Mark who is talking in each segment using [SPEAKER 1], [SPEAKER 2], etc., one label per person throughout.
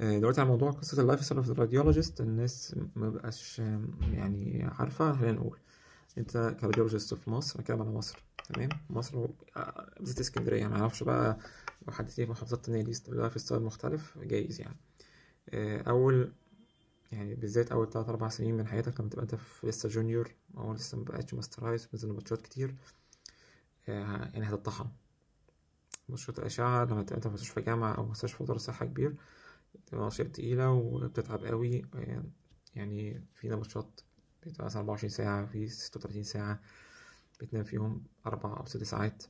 [SPEAKER 1] آه، دلوقتي على موضوع قصة ال life style of ال radiologist الناس مبقاش يعني عارفة خلينا نقول. انت ك radiologist في مصر كلام على مصر تمام؟ مصر آه، بالذات اسكندرية معرفش بقى لو حد في محافظات تانية ليه life style مختلف جايز يعني. آه، أول يعني بالذات أول تلات أربع سنين من حياتك لما تبقى أنت لسه junior أو لسه مبقتش masterize بتنزل ماتشات كتير يعني هتطحن ماتشات الأشعة لما تبقى أنت في مستشفى جامعة أو مستشفى دار صحة كبير ماتشات تقيلة وبتتعب قوي آه، يعني فينا ماتشات بتبقى مثلا أربعة وعشرين ساعة في ستة وتلاتين ساعة بتنام فيهم أربع أو ست ساعات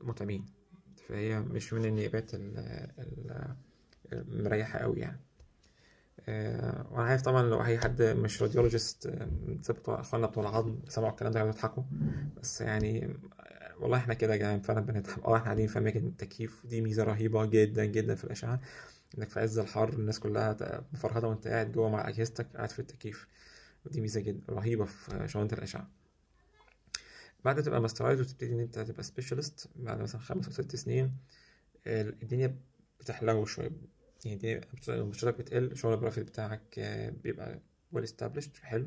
[SPEAKER 1] متعبين. فهي مش من النيابات ال- ال- المريحة قوي يعني. آه، وأنا عارف طبعا لو أي حد مش راديولوجيست بتوع إخواننا بتوع العظم سمعوا الكلام ده يقعدوا يضحكوا بس يعني آه، والله إحنا كده يا فعلا بنضحك آه إحنا قاعدين في أماكن التكييف دي ميزة رهيبة جدا جدا في الأشعة إنك في عز الحر الناس كلها مفرهده وانت قاعد جوه مع أجهزتك قاعد في التكييف. ودي ميزة جدا رهيبة في شغلانه الأشعة. بعد ما تبقى masterize وتبتدي إن أنت تبقى specialist بعد مثلا خمس أو ست سنين ال- الدنيا بتحلو شوية. يعني الدنيا بتقل شغل ال private بتاعك آه، بيبقى well established حلو.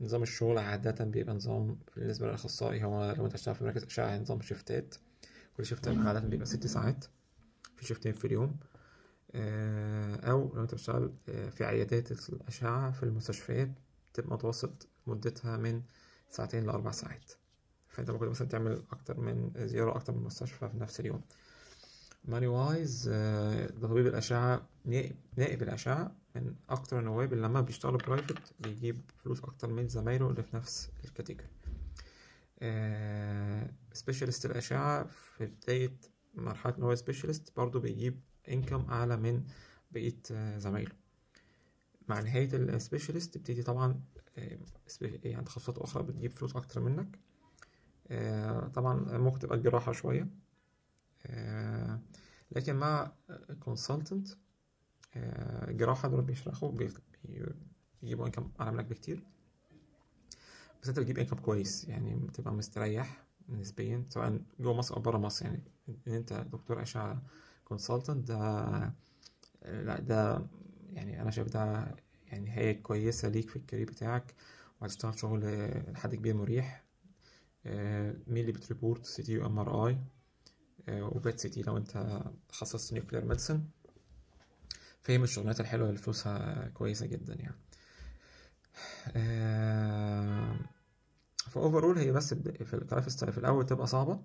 [SPEAKER 1] نظام الشغل عادة بيبقى نظام بالنسبة للأخصائي هو لو أنت هتشتغل في مركز أشعة نظام شيفتات. كل shift عادة بيبقى ست ساعات في شيفتين في اليوم. آه، أو لو أنت بتشتغل آه، في عيادات الأشعة في المستشفيات بتبقى متوسط مدتها من ساعتين لأربع ساعات. فأنت ممكن مثلا تعمل أكتر من زيارة أكتر من مستشفى في نفس اليوم. money wise آه، ده طبيب الأشعة نائب الأشعة من أكتر النواب اللي لما بيشتغل private بيجيب فلوس أكتر من زمايله اللي في نفس ال category specialist الأشعة في بداية مرحلة إن هو specialist برضه بيجيب income أعلى من بقية آه، زمايله. مع نهاية ال specialist تبتدي طبعا آه، يعني تخصصات أخرى بتجيب فلوس أكتر منك. آه، طبعا ممكن تبقى الجراحة شوية. آه، لكن مع consultant الجراحة دول بيشرحوا بي- بي- بيجيبوا income أعلى منك بكتير. بس أنت بتجيب income كويس يعني بتبقى مستريح نسبيا سواء جوه مصر أو بره مصر. يعني إن أنت دكتور اشعه consultant ده لا ده يعني أنا شايف ده يعني هي كويسة ليك في ال career بتاعك وهتشتغل شغل لحد كبير مريح. mainly بت report CT و MRI و PET CT لو انت تخصصت nuclear medicine فهي من الشغلانات الحلوة اللي فلوسها كويسة جدا يعني. آه، ف overall هي بس في في الأول تبقى صعبة.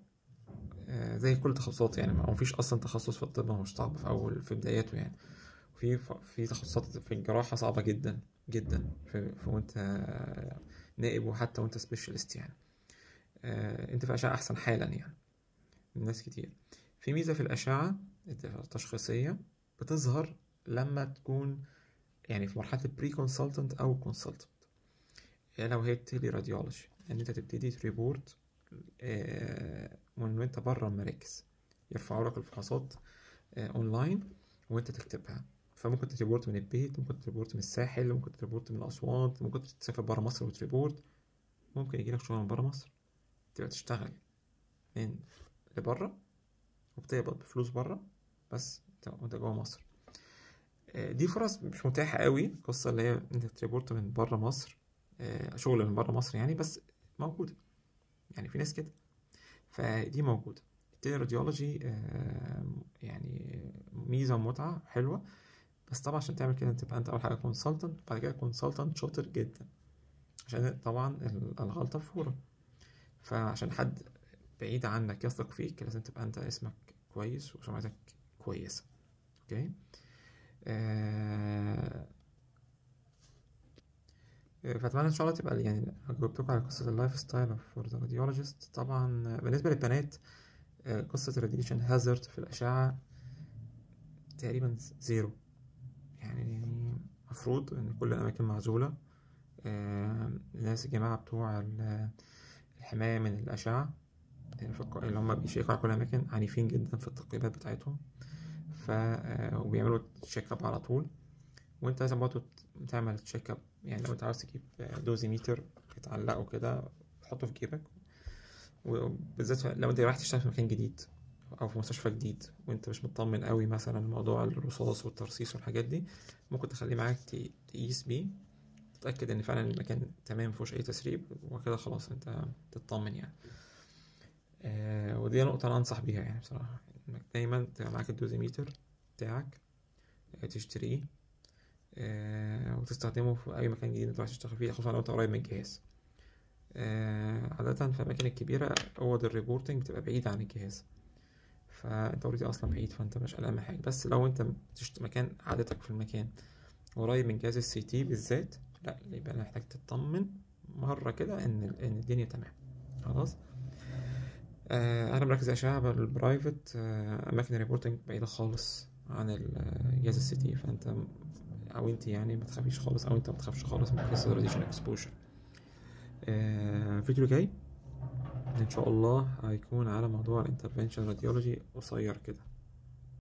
[SPEAKER 1] آه، زي كل التخصصات يعني ما فيش أصلا تخصص في الطب مش صعب في أول في بداياته يعني. في في تخصصات في الجراحة صعبة جدا جدا في, في وانت نائب وحتى وانت specialist يعني. آه، انت في أحسن حالا يعني. من ناس كتير. في ميزة في الأشعة التشخيصية بتظهر لما تكون يعني في مرحلة ال pre consultant أو consultant يعني لو هي tele radiology إن أنت تبتدي ت report آه، من وأنت بره المراكز. يرفعوا لك الفحوصات آه، اونلاين وأنت تكتبها. فممكن ت report من البيت ممكن ت report من الساحل ممكن ت report من أسوان ممكن تسافر بره مصر وت report. ممكن يجيلك شغل من بره مصر تبقى تشتغل. من لبره وبتقبض بفلوس بره بس انت- وانت جوه مصر. آه، دي فرص مش متاحة قوي القصة اللي هي انت ت report من بره مصر آه، شغل من بره مصر يعني بس موجودة. يعني في ناس كده. فدي موجودة. ال tele يعني ميزة ومتعة حلوة. بس طبعا عشان تعمل كده تبقى انت أول حاجة consultant بعد كده consultant شاطر جدا. عشان طبعا ال- الغلطة فورة. فعشان حد بعيد عنك يثق فيك لازم تبقى أنت اسمك كويس وسمعتك كويسة. okay؟ آه، فأتمنى إن شاء الله تبقى يعني جاوبتكم على قصة ال life style for the radiologist طبعا بالنسبة للبنات آه، قصة ال radiation hazard في الأشعة تقريبا zero. يعني المفروض إن كل الأماكن معزولة. آه، الناس الجماعة بتوع ال- الحماية من الأشعة. آه، في الق- اللي هم بيشيكوا على كل الأماكن عنيفين جدا في التقييمات بتاعتهم. ف آه، وبيعملوا check up على طول. وانت لازم برضه تعمل check up يعني لو انت عاوز تجيب dosimeter تعلقه كده تحطه في جيبك. وبالذات لو انت رايح تشتغل في مكان جديد أو في مستشفى جديد وانت مش مطمن قوي مثلا موضوع الرصاص والترصيص والحاجات دي ممكن تخليه معاك تقيس بيه تتأكد إن فعلا المكان تمام مفيهوش أي تسريب وكده خلاص أنت تطمن يعني. آه ودي نقطة أنا أنصح بيها يعني بصراحة. إنك دايما تبقى معاك الدوزيميتر بتاعك آه، تشتريه آه وتستخدمه في أي مكان جديد أنت رايح تشتغل فيه خصوصا لو أنت قريب من الجهاز. آه عادة في الأماكن الكبيرة أوض ال reporting بتبقى بعيدة عن الجهاز. فأنت already أصلا بعيد فأنت مش قلقان حاجة. بس لو أنت بتشت... مكان عادتك في المكان قريب من جهاز ال CT بالذات لا يبقى محتاج تطمن مرة كده إن إن الدنيا تمام. خلاص؟ أي مركز اشعه بال private آه، أماكن ال reporting بعيدة خالص عن ال- جهاز ال CT فأنت أو أنت يعني ما تخافيش خالص أو أنت ما تخافش خالص من قصه ال radiation exposure الفيديو الجاي إن شاء الله هيكون على موضوع ال intervention radiology قصير كده.